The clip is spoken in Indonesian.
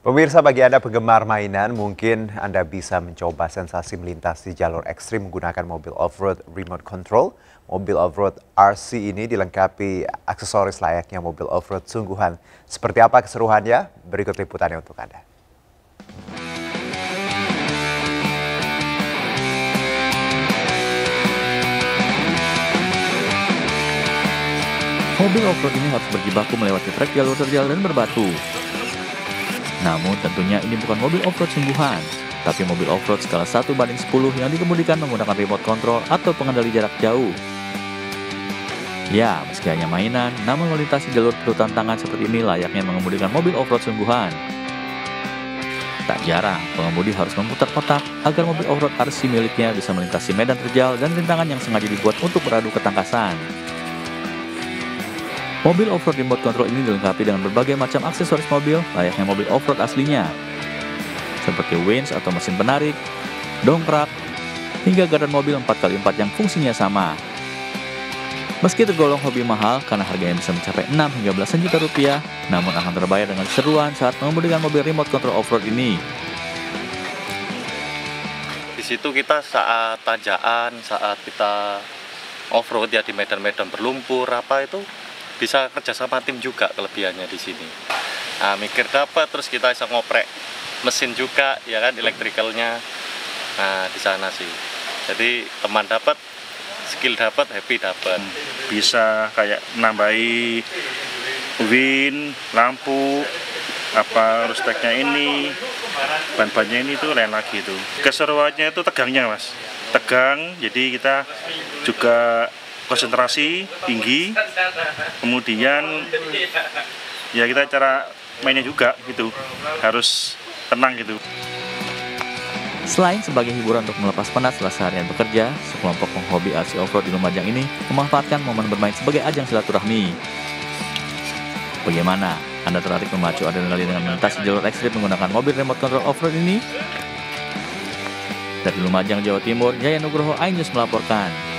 Pemirsa bagi Anda penggemar mainan, mungkin Anda bisa mencoba sensasi melintas di jalur ekstrim menggunakan mobil off-road remote control. Mobil off-road RC ini dilengkapi aksesoris layaknya mobil off-road sungguhan. Seperti apa keseruannya? Berikut liputannya untuk Anda. Mobil off-road ini harus berjibaku melewati trek jalur terjal dan berbatu. Namun tentunya ini bukan mobil off-road sungguhan, tapi mobil off-road skala 1 banding 10 yang dikemudikan menggunakan remote control atau pengendali jarak jauh. Ya, meski hanya mainan, namun melintasi jalur penuh tantangan seperti ini layaknya mengemudikan mobil off-road sungguhan. Tak jarang, pengemudi harus memutar otak agar mobil off-road RC miliknya bisa melintasi medan terjal dan rintangan yang sengaja dibuat untuk beradu ketangkasan. Mobil off-road remote control ini dilengkapi dengan berbagai macam aksesoris mobil layaknya mobil off-road aslinya. Seperti winch atau mesin penarik, dongkrak, hingga gardan mobil 4x4 yang fungsinya sama. Meski tergolong hobi mahal karena harganya bisa mencapai 6 hingga belasan juta rupiah, namun akan terbayar dengan seruan saat mengemudikan mobil remote control off-road ini. Di situ kita saat tanjakan, saat kita off-road ya di medan-medan berlumpur apa itu bisa kerja sama tim juga kelebihannya di sini. Nah, mikir dapat terus kita bisa ngoprek mesin juga ya kan elektrikalnya. Nah di sana sih. Jadi teman dapat skill dapat happy dapat. Bisa kayak menambahi win lampu apa rusteknya ini ban-bannya ini tuh lain lagi tuh. Keseruannya itu tegangnya mas. Tegang jadi kita juga konsentrasi tinggi kemudian ya kita cara mainnya juga gitu harus tenang gitu Selain sebagai hiburan untuk melepas penat setelah seharian bekerja, sekelompok penghobi RC Offroad di Lumajang ini memanfaatkan momen bermain sebagai ajang silaturahmi. Bagaimana? Anda tertarik memacu adrenalin dengan melintasi jalur ekstrim menggunakan mobil remote control off-road ini? Dari Lumajang, Jawa Timur, Jaya Nugroho, iNews melaporkan.